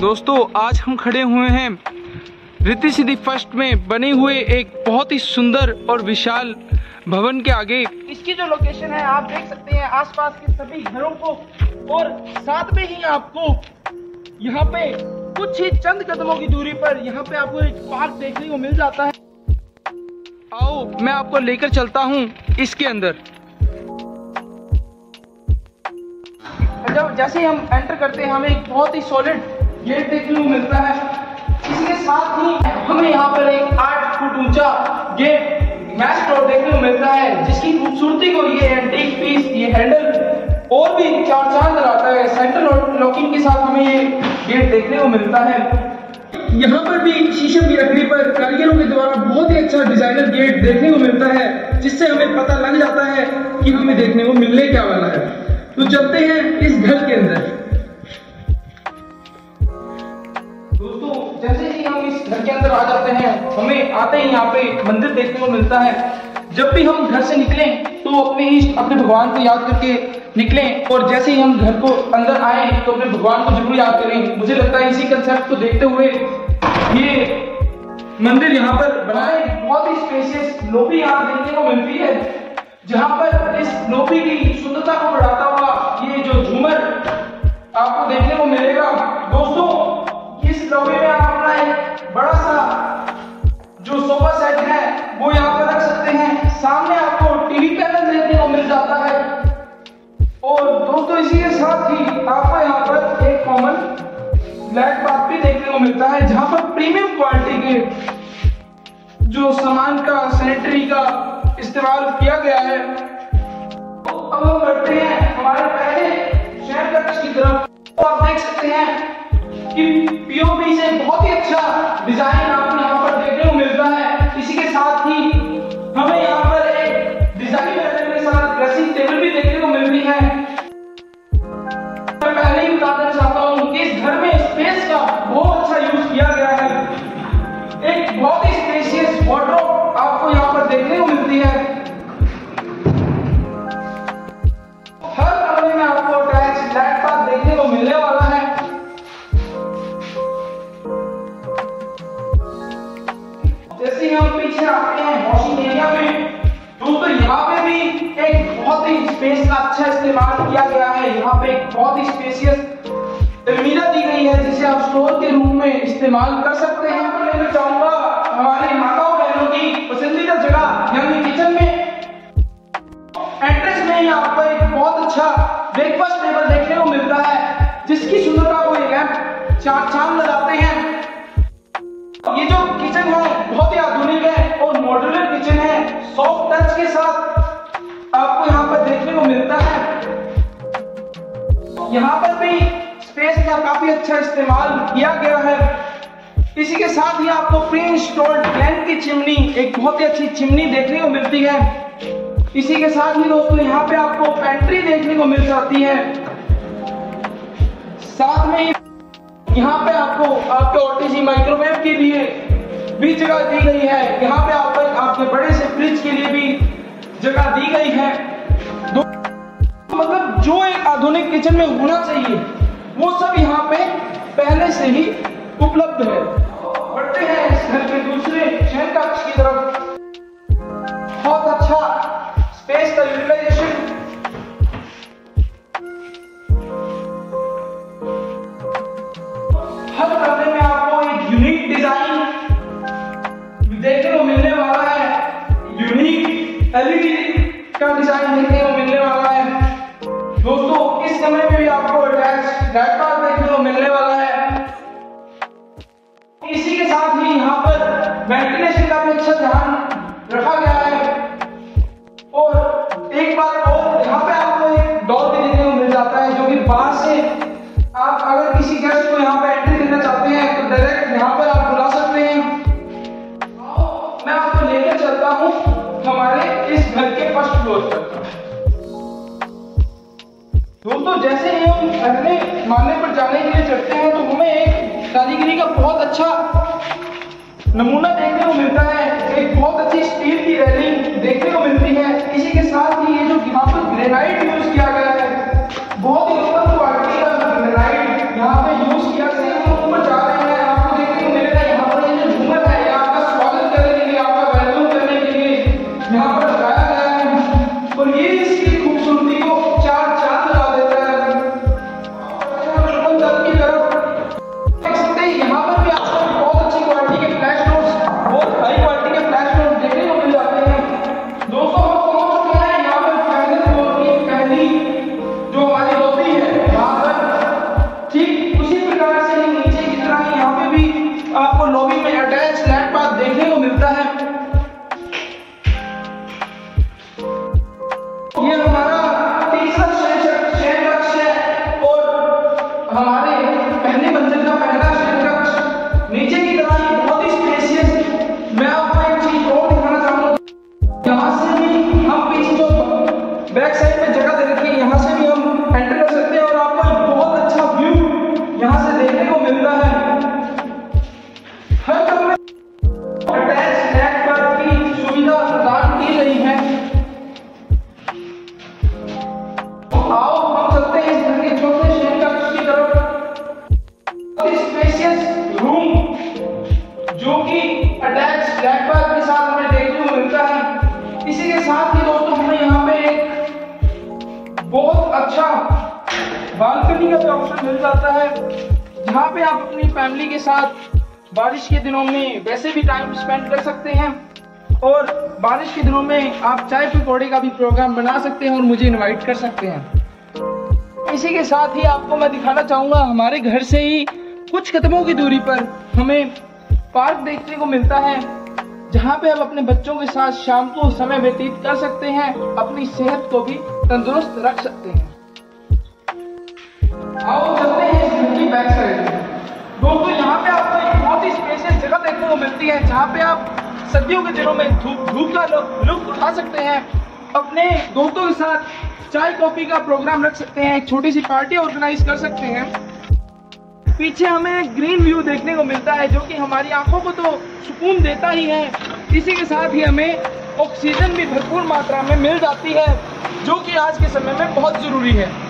दोस्तों आज हम खड़े हुए हैं रिद्धि सिद्धि फ़र्स्ट में बने हुए एक बहुत ही सुंदर और विशाल भवन के आगे। इसकी जो लोकेशन है आप देख सकते हैं आसपास के सभी घरों को और साथ में ही आपको यहाँ पे कुछ ही चंद कदमों की दूरी पर यहाँ पे आपको एक पार्क देखने को मिल जाता है। आओ मैं आपको लेकर चलता हूँ इसके अंदर। जब जैसे हम एंटर करते हैं हमें एक बहुत ही सॉलिड गेट देखने को मिलता है। इसके साथ ही हमें यहाँ पर एक आठ फुट ऊँचा गेट मैच डोर देखने को मिलता है, जिसकी खूबसूरती को ये एंटीक पीस ये हैंडल और भी चार चाँद लगाता है। सेंट्रल लॉकिंग के साथ हमें ये गेट देखने को मिलता है। यहाँ पर भी शीशम की लकड़ी पर कारीगरों के द्वारा बहुत ही अच्छा डिज़ाइनर गेट देखने को मिलता है, जिससे हमें पता लग जाता है कि हमें देखने को मिलने क्या वाला है। तो चलते हैं इस घर आते ही यहाँ पे, मंदिर देखने को मिलता है। जब भी हम घर से निकलें तो अपने इष्ट अपने भगवान को याद करके निकलें। और जैसे ही हम घर को अंदर आए तो अपने भगवान को ज़रूर याद करें। मुझे लगता है इसी कंसेप्ट को देखते हुए ये मंदिर यहाँ पर बनाए। बहुत ही स्पेशियस लोबी यहाँ देखने को मिलती है, जहाँ पर इस लोबी की सुंदरता को बढ़ाता हुआ दोस्तों इसी के साथ ही आपको यहाँ पर एक कॉमन ब्लैक बात भी देखने को मिलता है, जहाँ पर प्रीमियम क्वालिटी के जो सामान का सैनिटरी का इस्तेमाल किया गया है। अब हम बढ़ते हैं हमारे पहले शहर कक्ष की तरफ़। तो आप देख सकते हैं कि पीओपी से बहुत ही अच्छा डिज़ाइन आपको यहाँ पर देखने को मिलता है। इसी के साथ ही हमें यहाँ पर एक डिज़ाइन के साथ ड्रेसिंग टेबल भी देखने को मिलती है। एक बहुत ही स्पेस का अच्छा इस्तेमाल किया गया है। यहाँ पे एक बहुत ही स्पेशियस अलमीरा दी गई है, जिसे आप स्टोर के रूम में इस्तेमाल कर सकते हैं। मैं लेना चाहूँगा, हमारे माताओं बहनों की पसंदीदा जगह यानी किचन में। एंट्रेंस में ही आपको एक बहुत अच्छा ब्रेकफास्ट टेबल देखने को मिलता है, जिसकी सुंदरता को एक चार चाँद लगाते हैं। ये जो किचन है, बहुत ही आधुनिक है और मॉड्यूलर किचन है। सॉफ्ट टच के साथ मिलता है। यहाँ पर भी स्पेस का काफ़ी अच्छा इस्तेमाल किया गया है। इसी के साथ ही आपको प्री इंस्टॉल्ड गैन की चिमनी एक बहुत ही अच्छी चिमनी देखने को मिलती है। इसी के साथ ही दोस्तों, यहाँ पे आपको पेंट्री देखने को मिल जाती है। साथ में यहाँ पे आपको, आपके ओटीसी माइक्रोवेव के लिए भी जगह दी गई है। यहाँ पे आपको, आपके बड़े से फ्रिज के लिए भी जगह दी गई है। दो मतलब जो एक आधुनिक किचन में होना चाहिए, वो सब यहाँ पे पहले से ही उपलब्ध है। बढ़ते हैं इस घर के दूसरे शहर कक्ष की तरफ़। बहुत अच्छा स्पेस का यूटिलाइजेशन हर कमरे में आपको एक यूनिक डिज़ाइन देखने को मिलने वाला है। यूनिक एलईडी का डिज़ाइन देखने को मिलने वाला है। दोस्तों, इस समय में भी आपको अटैच लैपटॉप देखने को मिलने वाला है। इसी के साथ ही यहाँ पर के सकता दोस्तों जैसे ही हम अगले मामले पर जाने के लिए चढ़ते हैं तो हमें एक कारीगरी का बहुत अच्छा नमूना देखने को मिलता है। एक बहुत अच्छी स्टील की रेलिंग देखने को मिलती है। इसी के साथ ही ये जो पर ग्रेनाइट यूज़ किया बहुत अच्छा बालकनी का भी ऑप्शन मिल जाता है। जहाँ पे आप अपनी फैमिली के साथ बारिश के दिनों में वैसे भी टाइम स्पेंड कर सकते हैं। और बारिश के दिनों में आप चाय पकौड़े का भी प्रोग्राम बना सकते हैं और मुझे इनवाइट कर सकते हैं। इसी के साथ ही आपको मैं दिखाना चाहूँगा, हमारे घर से ही कुछ कदमों की दूरी पर हमें पार्क देखने को मिलता है, जहाँ पे हम अपने बच्चों के साथ शाम को समय व्यतीत कर सकते हैं, अपनी सेहत को भी तंदुरुस्त रख सकते हैं। आओ चलते हैं इस की बैक साइड दोस्तों, यहाँ पे आपको एक बहुत ही स्पेशियस जगह देखने को मिलती है, जहाँ पे आप सर्दियों के दिनों में धूप धूप का लुत्फ उठा सकते हैं। अपने दोस्तों के साथ चाय कॉफ़ी का प्रोग्राम रख सकते हैं, एक छोटी सी पार्टी ऑर्गेनाइज कर सकते हैं। पीछे हमें ग्रीन व्यू देखने को मिलता है, जो कि हमारी आँखों को तो सुकून देता ही है। इसी के साथ ही हमें ऑक्सीजन भी भरपूर मात्रा में मिल जाती है। जो कि आज के समय में बहुत ज़रूरी है।